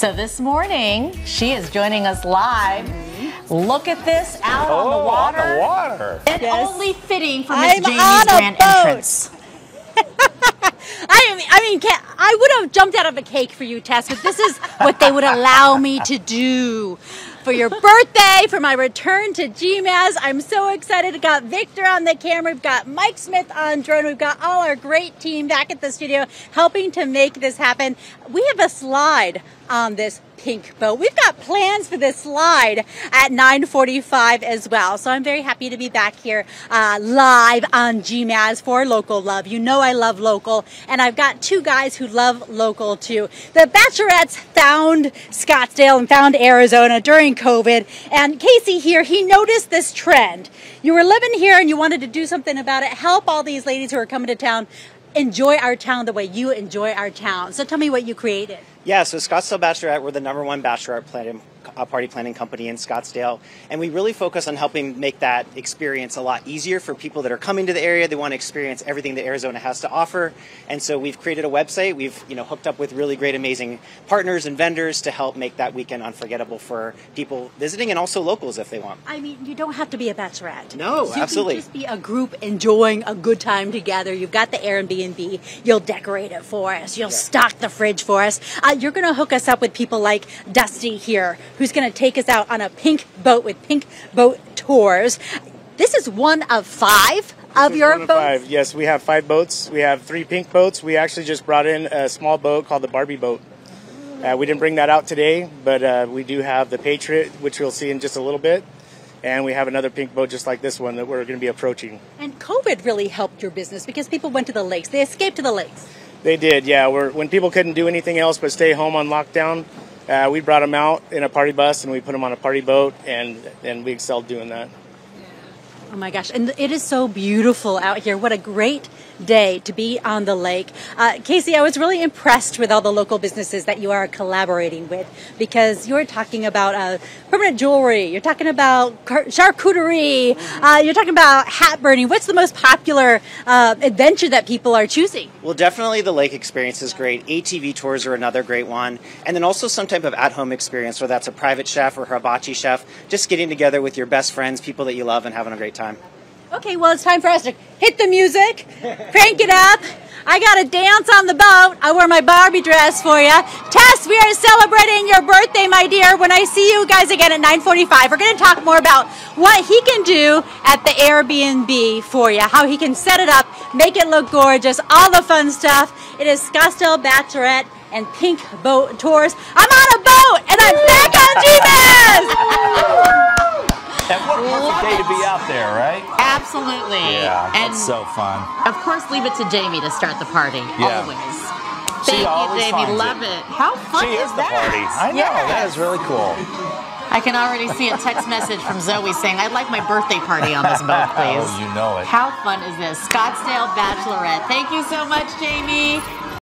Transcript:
So this morning, she is joining us live. Look at this out oh, on the water. On the water. And yes. only fitting for Miss Jaime's grand boat. entrance. I mean, I mean, I would have jumped out of a cake for you, Tess, but this is what they would allow me to do for your birthday, for my return to GMAZ. I'm so excited. We've got Victor on the camera. We've got Mike Smith on drone. We've got all our great team back at the studio helping to make this happen. We have a slide on this pink boat. We've got plans for this slide at 9:45 as well. So I'm very happy to be back here uh, live on GMAZ for Local Love. You know I love local, and I've got two guys who love local too. The Bachelorettes found Scottsdale and found Arizona during COVID, and Casey here, he noticed this trend. You were living here and you wanted to do something about it. Help all these ladies who are coming to town enjoy our town the way you enjoy our town. So tell me what you created. Yeah, so Scottsdale Bachelorette, we're the number one bachelorette planning, uh, party planning company in Scottsdale, and we really focus on helping make that experience a lot easier for people that are coming to the area. They want to experience everything that Arizona has to offer, and so we've created a website. We've you know hooked up with really great, amazing partners and vendors to help make that weekend unforgettable for people visiting and also locals if they want. I mean, you don't have to be a bachelorette. No, you absolutely. Just be a group enjoying a good time together. You've got the Airbnb. You'll decorate it for us. You'll yeah. stock the fridge for us. Uh, you're going to hook us up with people like Dusty here, who's going to take us out on a pink boat with pink boat tours. This is one of five of your boats? Five. Yes, we have five boats. We have three pink boats. We actually just brought in a small boat called the Barbie boat. Uh, we didn't bring that out today, but uh, we do have the Patriot, which we'll see in just a little bit. And we have another pink boat just like this one that we're going to be approaching. And COVID really helped your business because people went to the lakes. They escaped to the lakes. They did, yeah. We're, when people couldn't do anything else but stay home on lockdown, uh, we brought them out in a party bus and we put them on a party boat, and, and we excelled doing that. Oh my gosh, and it is so beautiful out here. What a great day to be on the lake. Uh, Casey, I was really impressed with all the local businesses that you are collaborating with because you're talking about uh, permanent jewelry, you're talking about charcuterie, uh, you're talking about hat burning. What's the most popular uh, adventure that people are choosing? Well, definitely the lake experience is great. ATV tours are another great one. And then also some type of at home experience, whether that's a private chef or hibachi chef, just getting together with your best friends, people that you love, and having a great time time. Okay, well, it's time for us to hit the music, crank it up. I got to dance on the boat. I wear my Barbie dress for you. Tess, we are celebrating your birthday, my dear. When I see you guys again at 9:45, we're going to talk more about what he can do at the Airbnb for you, how he can set it up, make it look gorgeous, all the fun stuff. It is Scottsdale Bachelorette and Pink Boat Tours. I'm on a boat and I'm back on GMAZ! And what a perfect day to be out there, right? Absolutely. Yeah, and that's so fun. Of course, leave it to Jaime to start the party. Yeah. Always. Thank you, Jaime. Love it. it. How fun she is, is the party. I know. Yes. That is really cool. I can already see a text message from Zoe saying, I'd like my birthday party on this boat, oh, please. oh, you know it. How fun is this? Scottsdale Bachelorette. Thank you so much, Jaime.